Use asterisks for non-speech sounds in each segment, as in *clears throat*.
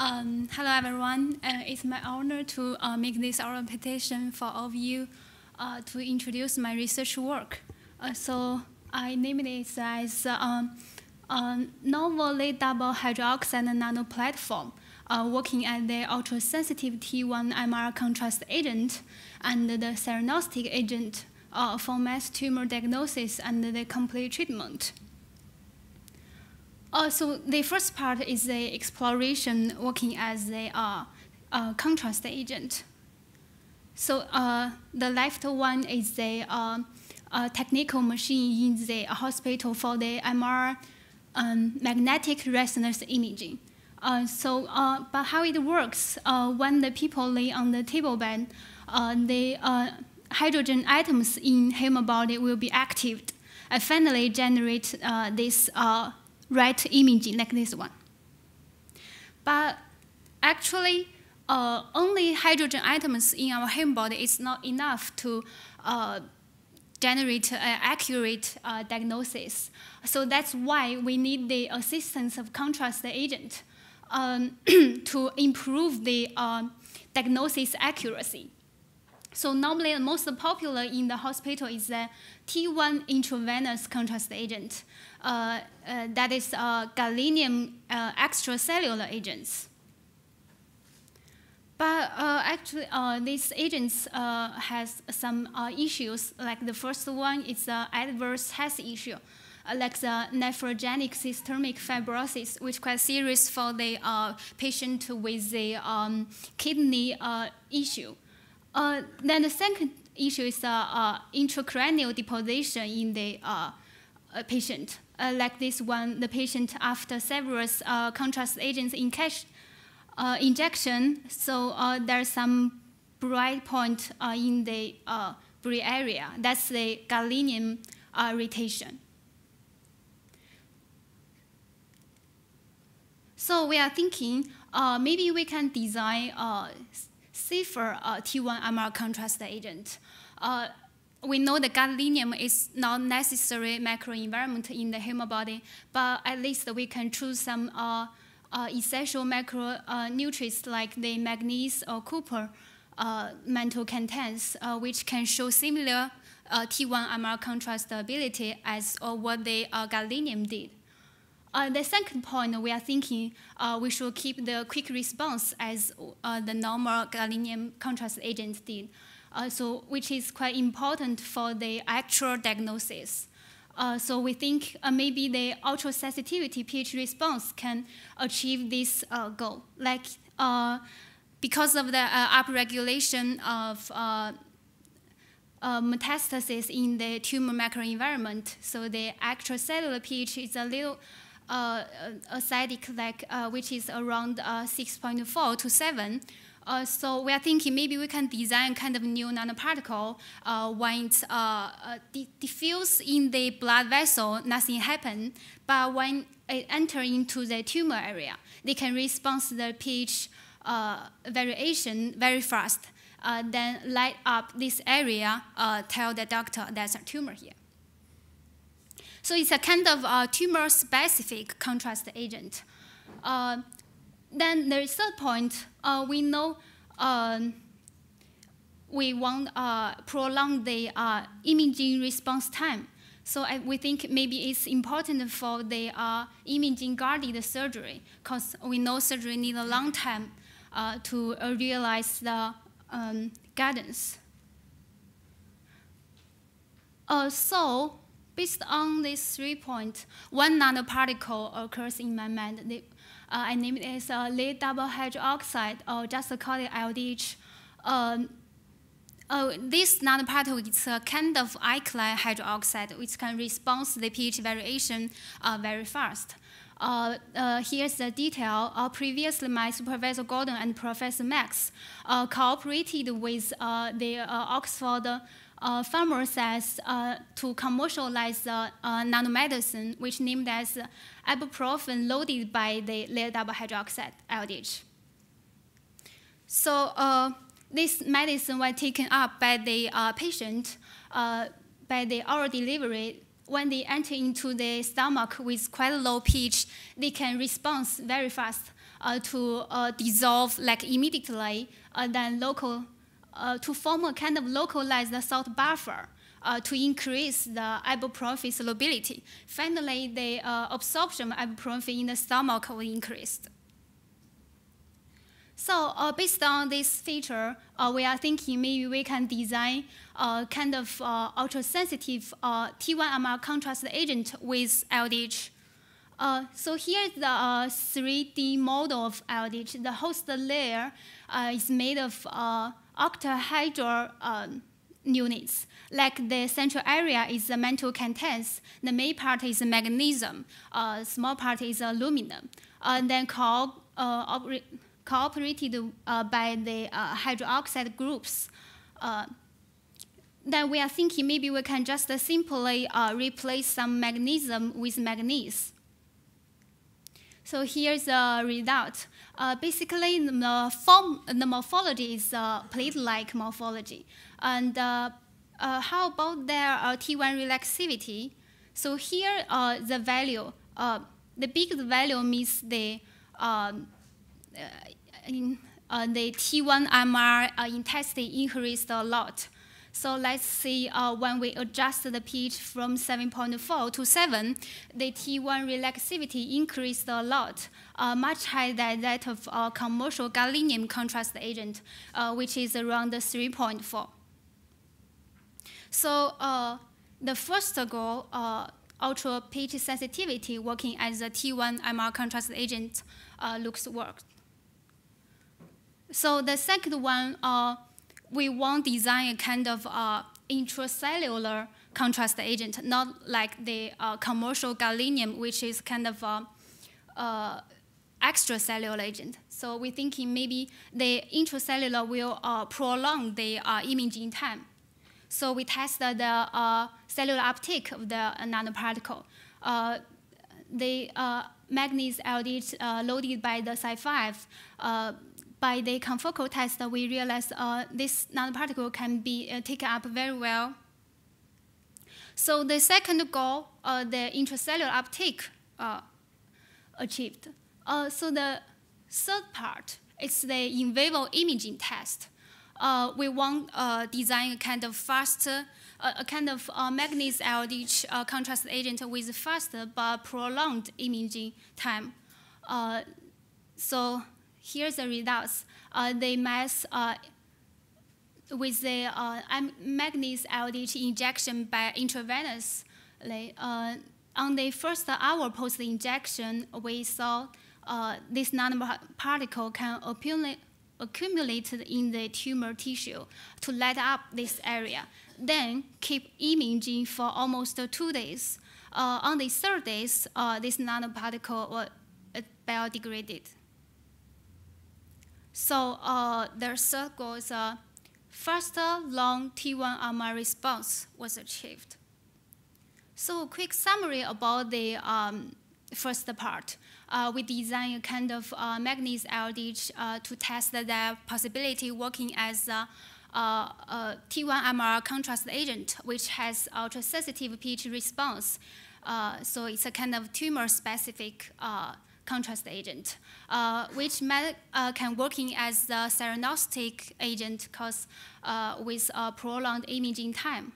Um, hello, everyone. Uh, it's my honor to uh, make this oral presentation for all of you uh, to introduce my research work. Uh, so I named it as um, a novel layered double hydroxide nano platform uh, working at the ultra-sensitive T1 MR contrast agent and the theranostic agent uh, for mass tumor diagnosis and the complete treatment. Uh, so the first part is the exploration working as a uh, uh, contrast agent. So uh, the left one is the uh, technical machine in the hospital for the MR um, magnetic resonance imaging. Uh, so, but how it works, when the people lay on the table bed, the hydrogen atoms in human body will be activated and finally generate this red imaging like this one. But actually, uh, only hydrogen atoms in our human body is not enough to uh, generate an accurate uh, diagnosis. So that's why we need the assistance of contrast agent um, *clears throat* to improve the uh, diagnosis accuracy. So normally, the most popular in the hospital is the T1 intravenous contrast agent. Uh, uh, that is uh, uh, extracellular agents. But uh, actually, uh, these agents has some issues. Like the first one is the adverse health issue like the nephrogenic systemic fibrosis, which is quite serious for the patient with the um, kidney uh, then the second issue is intracranial deposition in the patient uh, like this one, the patient after several uh, contrast agents in cash uh, injection, so uh, there's some bright point uh, in the uh, area. That's the gadolinium rotation. So we are thinking maybe we can design a safer T1 MR contrast agent we know the gadolinium is not necessary microenvironment in the human body, but at least we can choose some uh, uh, essential macronutrients uh, like the magnesium or copper uh, mantle contents, uh, which can show similar uh, T1 MR contrast ability as what the gadolinium did. The second point, we are thinking we should keep the quick response as the normal gadolinium contrast agent did uh, so which is quite important for the actual diagnosis. Uh, so we think uh, maybe the ultra sensitivity pH response can achieve this uh, goal. Like uh, because of the uh, upregulation of metastasis in the tumor microenvironment, so the extracellular pH is a little acidic, like which is around 6.4 to 7. Uh, so we are thinking maybe we can design kind of new nanoparticle uh, when it uh, uh diffuse in the blood vessel, nothing happen. But when it enter into the tumor area, they can respond to the pH uh, variation very fast. Uh, then light up this area, tell the doctor there's a tumor here. So it's a kind of tumor-specific contrast agent. Then the third point, uh, we know um, we want uh, prolong the uh, imaging response time. So I, we think maybe it's important for the uh, imaging guided surgery because we know surgery need a long time uh, to uh, realize the um, guidance. Uh, so based on these three points, one nanoparticle occurs in my mind. Uh, I named it as a layered double hydroxide, or just call it LDH. Um, uh, this nanoparticle is a kind of alkaline hydroxide which can respond to the pH variation uh, very fast. Uh, uh, here's the detail. Uh, previously, my supervisor Gordon and Professor Max uh, cooperated with uh, the Oxford uh, pharmacists uh, to commercialize the uh, nanomedicine, which named as ibuprofen loaded by the layered double hydroxide LDH. So uh, this medicine was taken up by the uh, patient uh, by the oral delivery. When they enter into the stomach with quite a low pH, they can respond very fast to dissolve like immediately, then local to form a kind of localized salt buffer. Uh, to increase the ibuprofen solubility. Finally, the uh, absorption of ibuprofen in the stomach will increase. So uh, based on this feature, uh, we are thinking maybe we can design a kind of uh, ultra-sensitive uh, T1-MR contrast agent with LDH. Uh, so here's the 3D uh, model of LDH. The host layer is made of octahedral um, units. Like the central area is the mantle contents, the main part is magnesium, small part is aluminum. and then called cooperated uh, by the uh, hydroxide groups. Uh, then we are thinking maybe we can just simply uh, replace some magnesium with manganese. So here's the result. Uh, basically, the, form, the morphology is uh, plate-like morphology. And how about their T1 relaxivity? So here, the value, the biggest value means the um, uh, in, uh, the T1-MR uh, intensity increased a lot. So let's see uh, when we adjust the pH from 7.4 to 7, the T1 relaxivity increased a lot, uh, much higher than that of uh, commercial gadolinium contrast agent, uh, which is around 3.4. So the first goal, ultra pH sensitivity working as a T1-MR contrast agent looks worked. So the second one, uh, we want design a kind of uh, intracellular contrast agent, not like the uh, commercial gadolinium, which is kind of a, uh, extracellular agent. So we're thinking maybe the intracellular will uh, prolong the uh, imaging time. So we tested the uh, cellular uptake of the nanoparticle. the manganese LDH loaded by the Cy5 by the confocal test, we realized uh, this nanoparticle can be uh, taken up very well. So the second goal, uh, the intracellular uptake uh, achieved. Uh, so the third part is the in vivo imaging test. Uh, we want uh, design a kind of faster, a kind of manganese LDH contrast agent with faster but prolonged imaging time. so here's the results. Uh, they match uh, with the uh, manganese LDH injection by intravenous. Uh, on the first hour post-injection, we saw uh, this nanoparticle can accumulate, accumulate in the tumor tissue to light up this area. Then keep imaging for almost two days. Uh, on the third day, uh, this nanoparticle was biodegraded. So uh, their third goal is a faster long T1-MR response was achieved. So a quick summary about the um, first part. Uh, we designed a kind of uh, manganese LDH uh, to test the possibility working as a T1-MR contrast agent, which has ultra-sensitive pH response. Uh, so it's a kind of tumor-specific uh, contrast agent, uh, which uh, can working as a theranostic agent cause, uh, with a prolonged imaging time.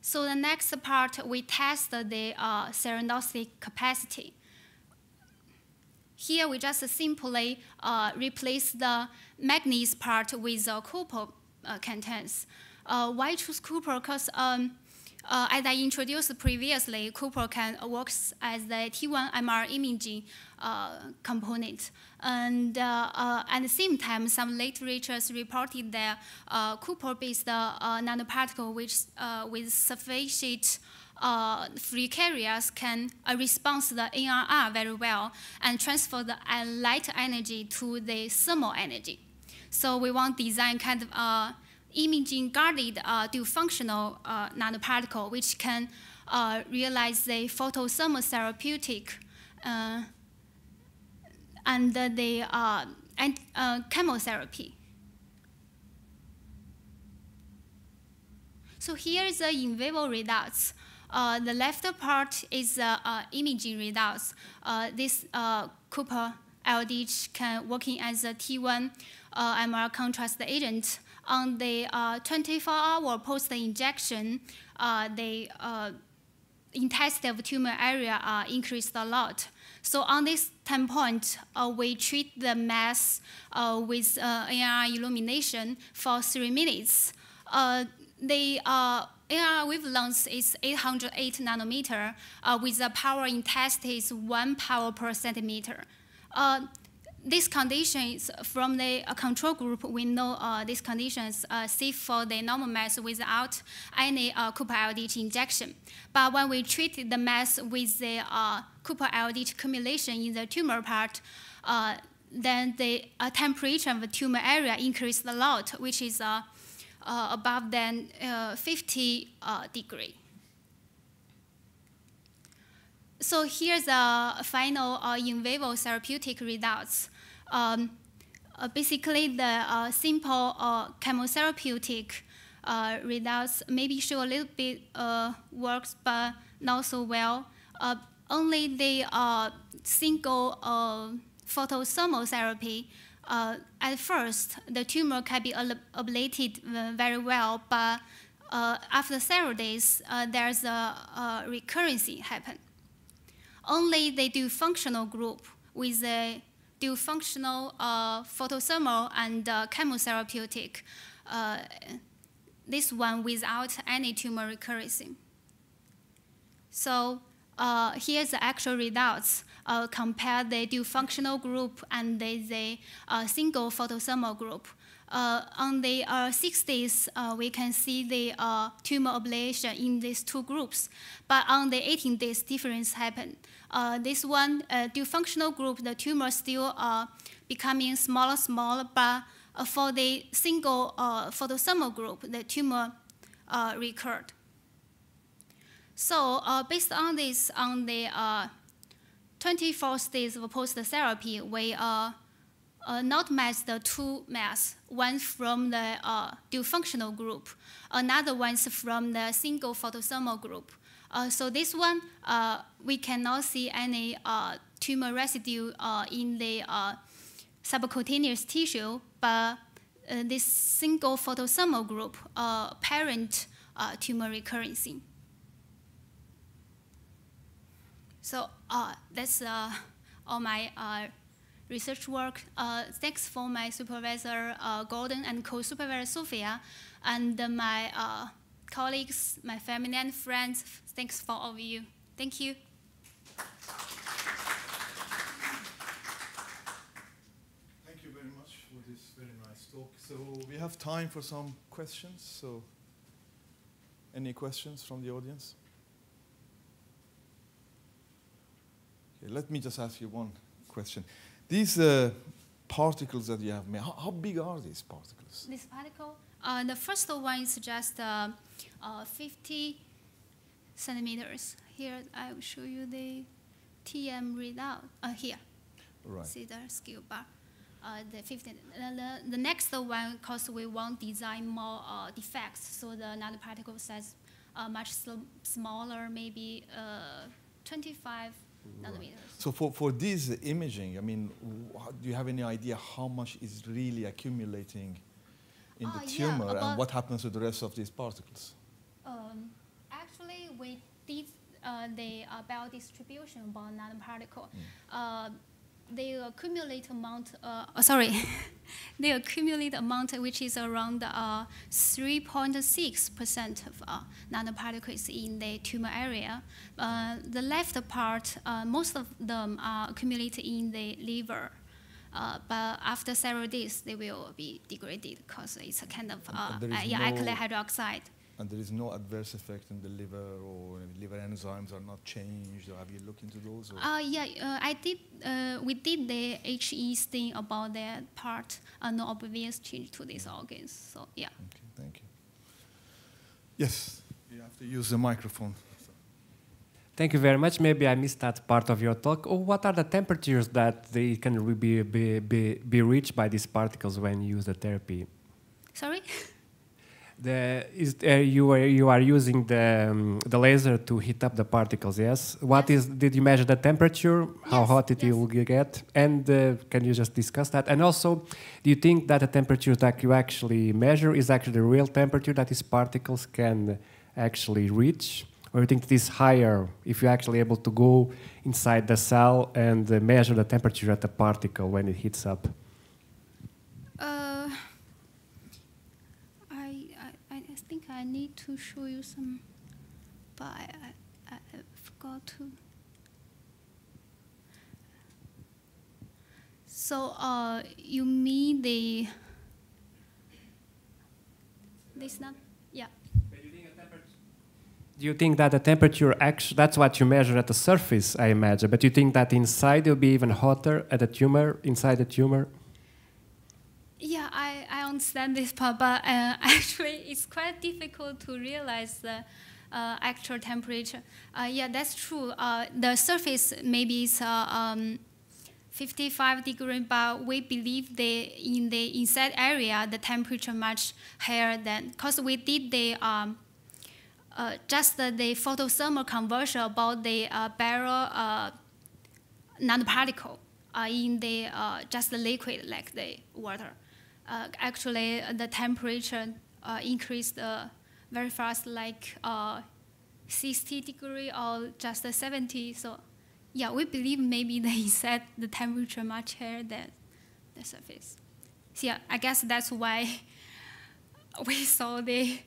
So the next part, we test the uh, theranostic capacity. Here we just simply uh, replace the manganese part with the copper uh, contents. Uh, why choose copper? Because um, uh, as I introduced previously, copper can works as the T1-MR imaging uh, component. And uh, uh, at the same time, some literatures reported that uh, copper-based uh, nanoparticle which, with sufficient free carriers can respond to the NIR very well and transfer the light energy to the thermal energy. So we want design kind of imaging guarded uh, dual functional uh, nanoparticle, which can uh, realize the photothermal therapeutic uh, and the uh, and, uh, chemotherapy. So here is the in vivo results. Uh, the left part is uh, imaging results. this copper LDH can working as a T1 uh, MR contrast agent. On the 24-hour post-injection, the intensity of tumor area uh, increased a lot. So on this time point, uh, we treat the mass uh, with uh, NIR illumination for three minutes. Uh, the uh, NIR wavelength is 808 nanometer uh, with the power intensity is one power per centimeter. Uh, this condition is from the uh, control group, we know uh, this condition is uh, safe for the normal mass without any uh, copper LDH injection. But when we treat the mass with the uh, copper LDH accumulation in the tumor part, uh, then the temperature of the tumor area increased a lot, which is above than 50 degree. So here's the final in vivo therapeutic results um, uh, basically the uh, simple uh, chemotherapeutic uh, results maybe show a little bit uh, works, but not so well. Uh, only the single photothermal therapy, at first, the tumor can be ablated very well, but after several days, there's a, recurrency happen. Only they dual functional group with a dual functional uh, photothermal and uh, chemotherapeutic, uh, this one without any tumor recurrence. So uh, here's the actual results. Uh, compare the dual functional group and the, the uh, single photothermal group. Uh, on the uh, six days, uh, we can see the tumor ablation in these two groups. But on the 18 days, difference happened. Uh, this one, uh, the functional group, the tumor still uh, becoming smaller, smaller, but uh, for the single uh, photothermal group, the tumor uh, recurred. So based on this, on the 24 days of post-therapy, we uh, not match the two mass, one from the uh, functional group, another one from the single photothermal group. Uh, so this one, uh, we cannot see any uh, tumor residue uh, in the uh, subcutaneous tissue, but uh, this single photothermal group, parent tumor recurrence. So that's all my research work. Uh, thanks for my supervisor uh, Gordon and co-supervisor Sophia, and my uh, colleagues, my family and friends. Thanks for all of you. Thank you. Thank you very much for this very nice talk. So we have time for some questions. So any questions from the audience? Okay, let me just ask you one question. These uh, particles that you have made, how, how big are these particles? This particle? Uh, the first one is just uh, uh, 50 centimeters. Here, I will show you the TEM readout. Uh, here. Right. See the scale bar. Uh, the 15. The, the next one, because we want design more uh, defects, so the nanoparticle size uh, much smaller, maybe uh, 25 right. nanometers. So for, for this imaging, I mean, do you have any idea how much is really accumulating in the tumor yeah, and what happens to the rest of these particles? Um, actually, with did uh, the uh, biodistribution about nanoparticle. Mm. Uh, the accumulate amount, uh, oh, sorry, *laughs* the accumulate amount which is around 3.6% uh, of uh, nanoparticles in the tumor area. the left part, most of them are accumulated in the liver. Uh, but after several days, they will be degraded because it's a kind of uh, yeah, no, alkali hydroxide. And there is no adverse effect in the liver or liver enzymes are not changed. Or have you looked into those? Or? Uh, yeah, uh, I did. Uh, we did the HE thing about that part. Uh, no obvious change to these organs. So yeah. Okay, thank you. Yes, you have to use the microphone. Thank you very much. Maybe I missed that part of your talk. Oh, what are the temperatures that they can be, be, be, be reached by these particles when you use the therapy? Sorry? *laughs* The, is, uh, you, are, you are using the, um, the laser to heat up the particles, yes? What Yes. is? Did you measure the temperature? How Yes, hot it yes. will get? And uh, can you just discuss that? And also, do you think that the temperature that you actually measure is actually the real temperature that these particles can actually reach? Or you think it is higher if you're actually able to go inside the cell and uh, measure the temperature at the particle when it heats up? Uh, I, I, I think I need to show you some, but I, I, I forgot to. So, uh, you mean the, this not, yeah. Do you think that the temperature actually, that's what you measure at the surface, I imagine, but you think that inside it'll be even hotter at the tumor, inside the tumor? I, I understand this part, but uh, *laughs* actually it's quite difficult to realize the uh, actual temperature. Uh, yeah, that's true. Uh, the surface maybe is uh, um, 55 degree, but we believe the in the inside area the temperature much higher than because we did the um, uh, just the, the photothermal conversion about the barrel nanoparticle uh, in the uh, just the liquid like the water. Uh, actually, the temperature uh, increased uh, very fast, like uh, 60 degree or just 70. So, yeah, we believe maybe *laughs* they set the temperature much higher than the surface. So, yeah, I guess that's why *laughs* we saw the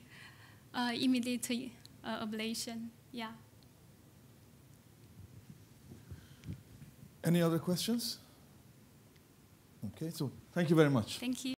uh, immediate uh, ablation. Yeah. Any other questions? Okay, so thank you very much. Thank you.